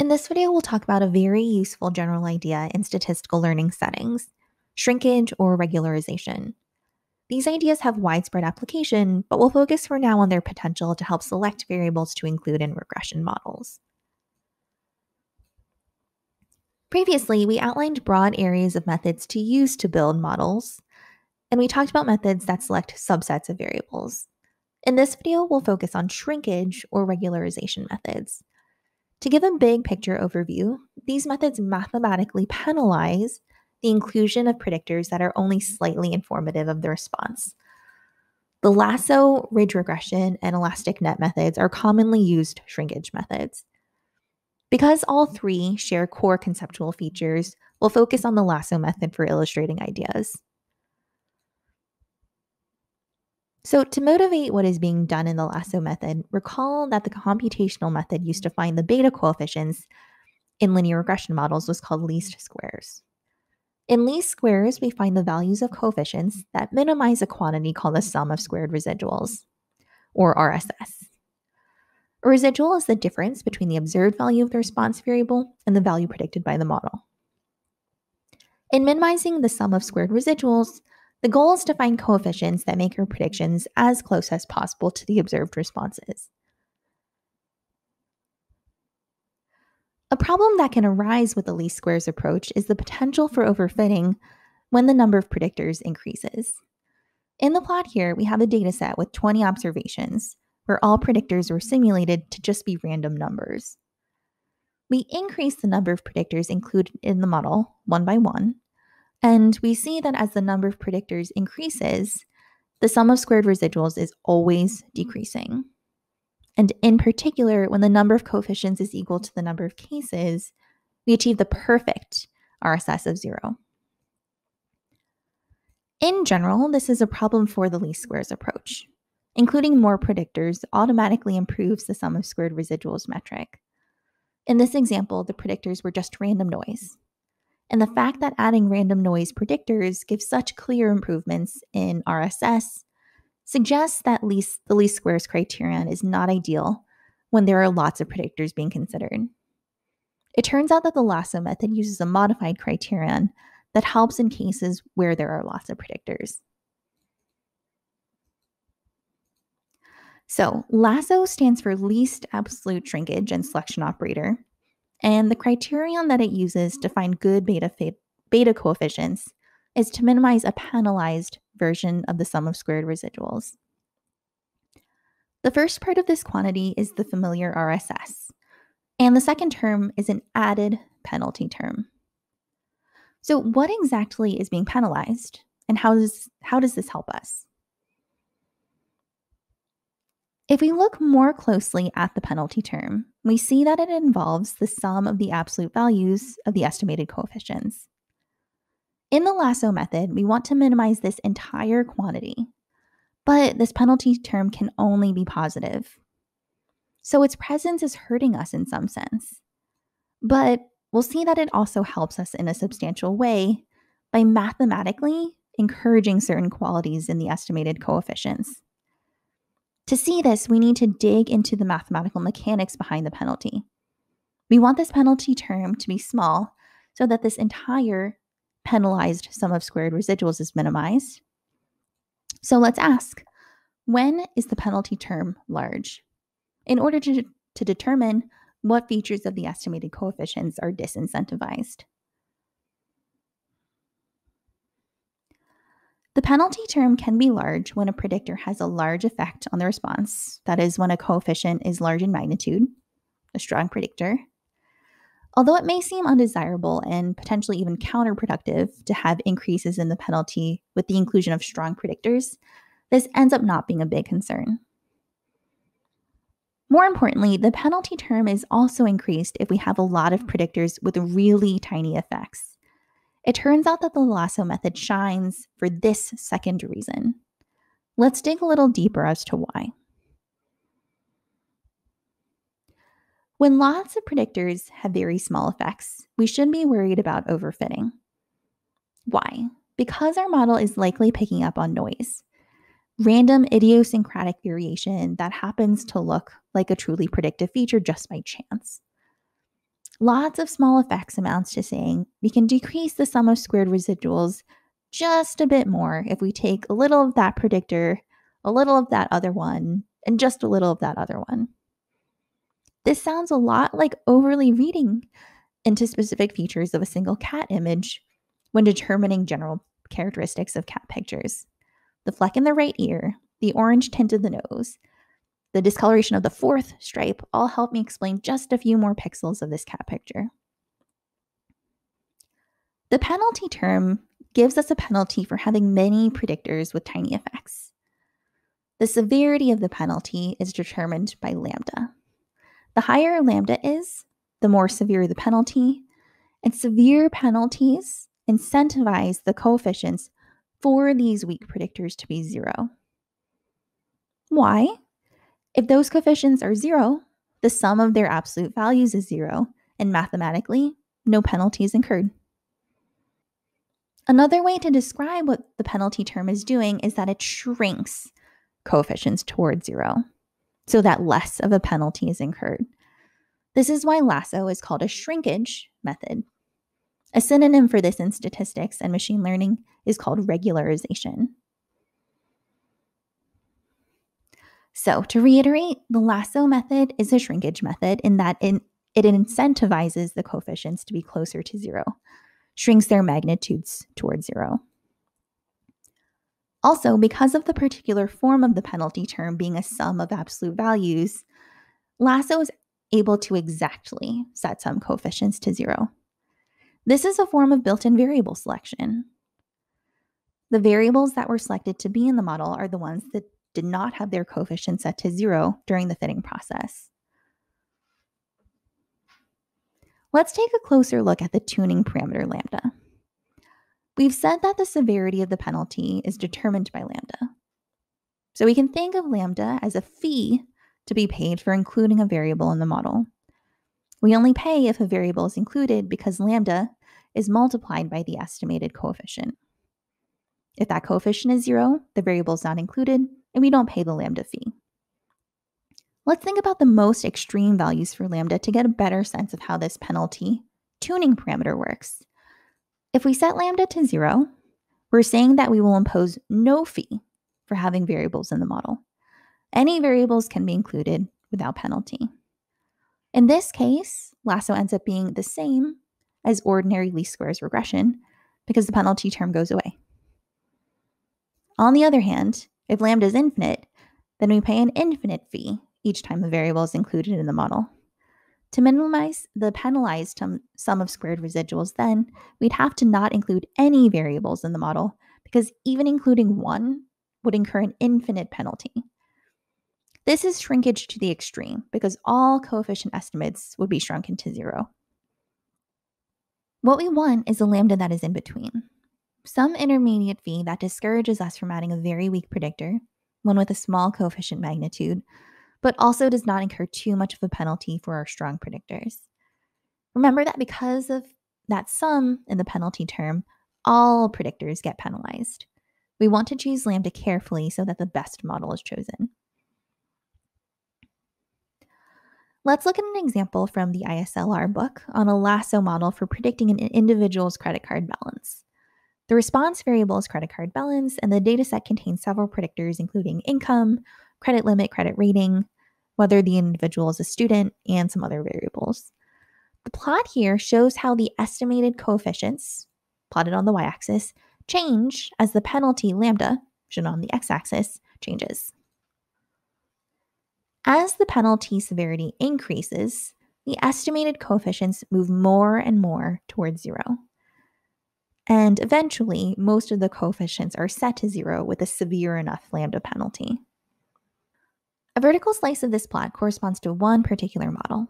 In this video, we'll talk about a very useful general idea in statistical learning settings shrinkage or regularization. These ideas have widespread application, but we'll focus for now on their potential to help select variables to include in regression models. Previously, we outlined broad areas of methods to use to build models, and we talked about methods that select subsets of variables. In this video, we'll focus on shrinkage or regularization methods. To give a big picture overview, these methods mathematically penalize the inclusion of predictors that are only slightly informative of the response. The lasso, ridge regression, and elastic net methods are commonly used shrinkage methods. Because all three share core conceptual features, we'll focus on the lasso method for illustrating ideas. So, to motivate what is being done in the lasso method, recall that the computational method used to find the beta coefficients in linear regression models was called least squares. In least squares, we find the values of coefficients that minimize a quantity called the sum of squared residuals, or RSS. A residual is the difference between the observed value of the response variable and the value predicted by the model. In minimizing the sum of squared residuals, the goal is to find coefficients that make your predictions as close as possible to the observed responses. A problem that can arise with the least squares approach is the potential for overfitting when the number of predictors increases. In the plot here, we have a dataset with 20 observations, where all predictors were simulated to just be random numbers. We increase the number of predictors included in the model one by one, and we see that as the number of predictors increases, the sum of squared residuals is always decreasing. And in particular, when the number of coefficients is equal to the number of cases, we achieve the perfect RSS of zero. In general, this is a problem for the least squares approach. Including more predictors automatically improves the sum of squared residuals metric. In this example, the predictors were just random noise, and the fact that adding random noise predictors gives such clear improvements in RSS suggests that least the least squares criterion is not ideal when there are lots of predictors being considered. It turns out that the lasso method uses a modified criterion that helps in cases where there are lots of predictors. So, LASSO stands for least absolute shrinkage and selection operator, and the criterion that it uses to find good beta, beta coefficients is to minimize a penalized version of the sum of squared residuals. The first part of this quantity is the familiar RSS, and the second term is an added penalty term. So, what exactly is being penalized, and how does, how does this help us? If we look more closely at the penalty term, we see that it involves the sum of the absolute values of the estimated coefficients. In the lasso method, we want to minimize this entire quantity, but this penalty term can only be positive. So its presence is hurting us in some sense. But we'll see that it also helps us in a substantial way by mathematically encouraging certain qualities in the estimated coefficients. To see this, we need to dig into the mathematical mechanics behind the penalty. We want this penalty term to be small so that this entire penalized sum of squared residuals is minimized. So let's ask, when is the penalty term large? In order to, to determine what features of the estimated coefficients are disincentivized. The penalty term can be large when a predictor has a large effect on the response, that is, when a coefficient is large in magnitude, a strong predictor. Although it may seem undesirable and potentially even counterproductive to have increases in the penalty with the inclusion of strong predictors, this ends up not being a big concern. More importantly, the penalty term is also increased if we have a lot of predictors with really tiny effects. It turns out that the lasso method shines for this second reason. Let's dig a little deeper as to why. When lots of predictors have very small effects, we should be worried about overfitting. Why? Because our model is likely picking up on noise, random idiosyncratic variation that happens to look like a truly predictive feature just by chance. Lots of small effects amounts to saying we can decrease the sum of squared residuals just a bit more if we take a little of that predictor, a little of that other one, and just a little of that other one. This sounds a lot like overly reading into specific features of a single cat image when determining general characteristics of cat pictures. The fleck in the right ear, the orange tint of the nose, the discoloration of the fourth stripe all help me explain just a few more pixels of this cat picture. The penalty term gives us a penalty for having many predictors with tiny effects. The severity of the penalty is determined by lambda. The higher lambda is, the more severe the penalty, and severe penalties incentivize the coefficients for these weak predictors to be zero. Why? If those coefficients are zero, the sum of their absolute values is zero, and mathematically, no penalty is incurred. Another way to describe what the penalty term is doing is that it shrinks coefficients towards zero so that less of a penalty is incurred. This is why lasso is called a shrinkage method. A synonym for this in statistics and machine learning is called regularization. So, to reiterate, the lasso method is a shrinkage method in that it, incentivizes the coefficients to be closer to zero, shrinks their magnitudes towards zero. Also, because of the particular form of the penalty term being a sum of absolute values, Lasso is able to exactly set some coefficients to zero. This is a form of built in variable selection. The variables that were selected to be in the model are the ones that did not have their coefficient set to zero during the fitting process. Let's take a closer look at the tuning parameter lambda. We've said that the severity of the penalty is determined by lambda. So we can think of lambda as a fee to be paid for including a variable in the model. We only pay if a variable is included because lambda is multiplied by the estimated coefficient. If that coefficient is zero, the variable is not included, and we don't pay the lambda fee. Let's think about the most extreme values for lambda to get a better sense of how this penalty tuning parameter works. If we set lambda to zero, we're saying that we will impose no fee for having variables in the model. Any variables can be included without penalty. In this case, lasso ends up being the same as ordinary least squares regression because the penalty term goes away. On the other hand, if lambda is infinite, then we pay an infinite fee each time a variable is included in the model. To minimize the penalized sum of squared residuals, then we'd have to not include any variables in the model because even including one would incur an infinite penalty. This is shrinkage to the extreme because all coefficient estimates would be shrunken to zero. What we want is a lambda that is in between some intermediate fee that discourages us from adding a very weak predictor, one with a small coefficient magnitude, but also does not incur too much of a penalty for our strong predictors. Remember that because of that sum in the penalty term, all predictors get penalized. We want to choose lambda carefully so that the best model is chosen. Let's look at an example from the ISLR book on a lasso model for predicting an individual's credit card balance. The response variable is credit card balance, and the dataset contains several predictors, including income, credit limit, credit rating, whether the individual is a student, and some other variables. The plot here shows how the estimated coefficients, plotted on the y axis, change as the penalty lambda, shown on the x axis, changes. As the penalty severity increases, the estimated coefficients move more and more towards zero. And eventually, most of the coefficients are set to zero with a severe enough lambda penalty. A vertical slice of this plot corresponds to one particular model.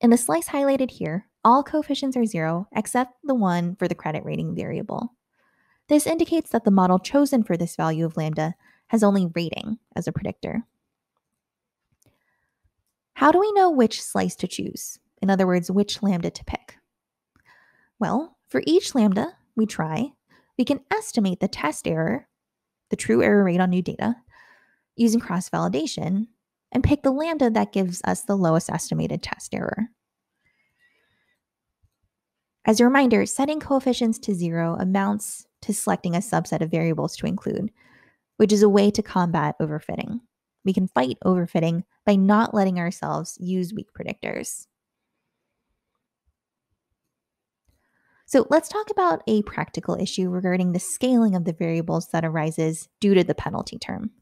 In the slice highlighted here, all coefficients are zero except the one for the credit rating variable. This indicates that the model chosen for this value of lambda has only rating as a predictor. How do we know which slice to choose? In other words, which lambda to pick? Well, for each lambda, we try, we can estimate the test error, the true error rate on new data, using cross validation, and pick the lambda that gives us the lowest estimated test error. As a reminder, setting coefficients to zero amounts to selecting a subset of variables to include, which is a way to combat overfitting. We can fight overfitting by not letting ourselves use weak predictors. So let's talk about a practical issue regarding the scaling of the variables that arises due to the penalty term.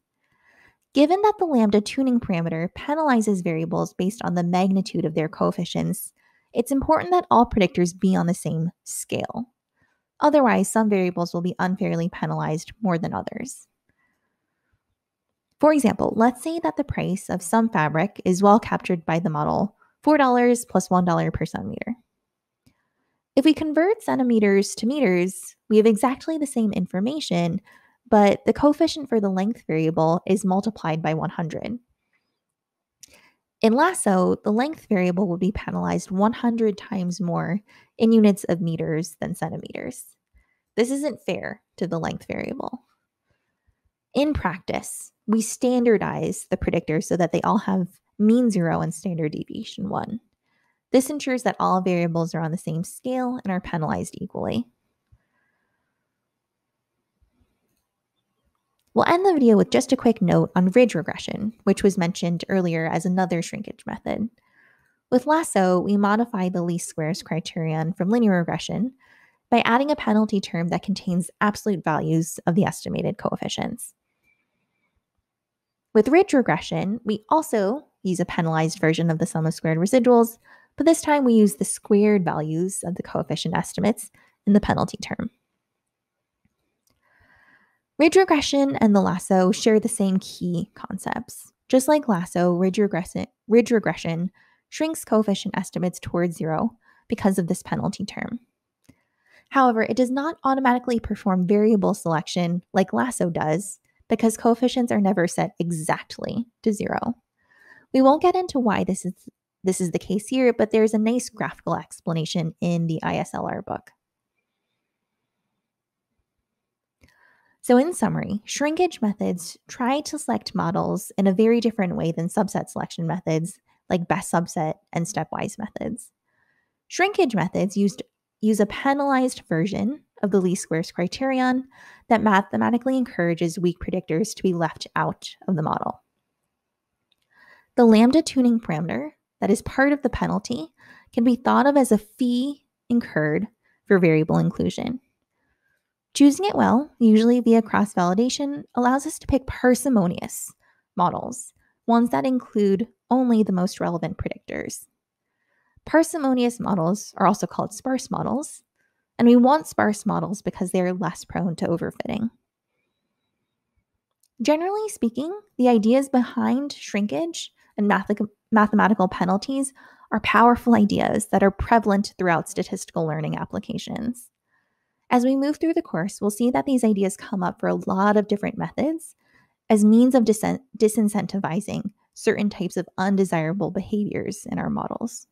Given that the lambda tuning parameter penalizes variables based on the magnitude of their coefficients, it's important that all predictors be on the same scale. Otherwise, some variables will be unfairly penalized more than others. For example, let's say that the price of some fabric is well captured by the model $4 plus 1 per centimeter. If we convert centimeters to meters, we have exactly the same information, but the coefficient for the length variable is multiplied by 100. In Lasso, the length variable would be penalized 100 times more in units of meters than centimeters. This isn't fair to the length variable. In practice, we standardize the predictors so that they all have mean zero and standard deviation one. This ensures that all variables are on the same scale and are penalized equally. We'll end the video with just a quick note on ridge regression, which was mentioned earlier as another shrinkage method. With Lasso, we modify the least squares criterion from linear regression by adding a penalty term that contains absolute values of the estimated coefficients. With ridge regression, we also use a penalized version of the sum of squared residuals, but this time we use the squared values of the coefficient estimates in the penalty term. Ridge regression and the lasso share the same key concepts. Just like lasso, ridge ridge regression shrinks coefficient estimates towards zero because of this penalty term. However, it does not automatically perform variable selection like lasso does because coefficients are never set exactly to zero. We won't get into why this is this is the case here, but there's a nice graphical explanation in the ISLR book. So, in summary, shrinkage methods try to select models in a very different way than subset selection methods like best subset and stepwise methods. Shrinkage methods used, use a penalized version of the least squares criterion that mathematically encourages weak predictors to be left out of the model. The lambda tuning parameter that is part of the penalty can be thought of as a fee incurred for variable inclusion. Choosing it well, usually via cross validation, allows us to pick parsimonious models, ones that include only the most relevant predictors. Parsimonious models are also called sparse models, and we want sparse models because they are less prone to overfitting. Generally speaking, the ideas behind shrinkage and math- mathematical penalties are powerful ideas that are prevalent throughout statistical learning applications. As we move through the course, we'll see that these ideas come up for a lot of different methods as means of dis- disincentivizing certain types of undesirable behaviors in our models.